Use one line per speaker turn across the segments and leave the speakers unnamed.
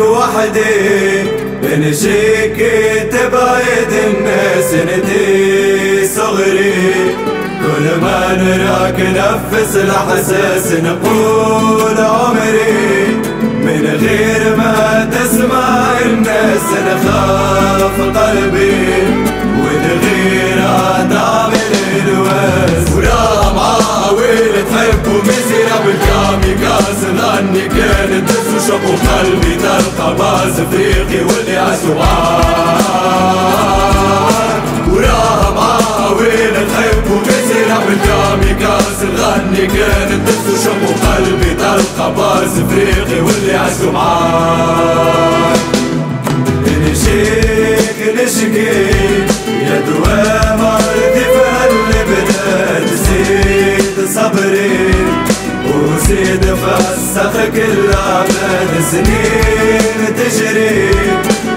وحدي بنشيك تبعد الناس انتي صغري. كل ما نراك نفس الحساس نقول عمري. من غير ما تسمع الناس نخاف قلبي. بالكاميكاز لأني كانت تسوشق قلبي تلقى باز افريقي واللي معاك وراها معاول تحب ومسيرة بالكاميكاز غني كانت تسوشق قلبي تلقى باز افريقي واللي عاشوا معاك نشيك نشكي يا دوام ارضي في هالبلاد زيد صبري. وزيد فسخ كل عباد سنين تجري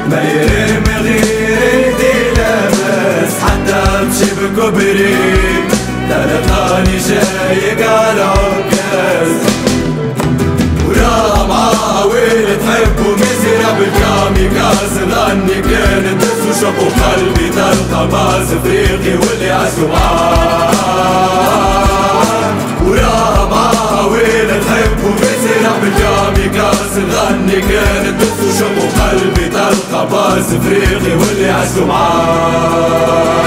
ما يرم غير انتي لابس حتى أمشي بكبري. تلقاني جايك على عكاز. ورا معاول تحب ومزرع بالكاميكاز لاني كانت تسوشق قلبي تلقى باز افريقي واللي عاشوا معاك باز افريقي واللي عاشوا معاك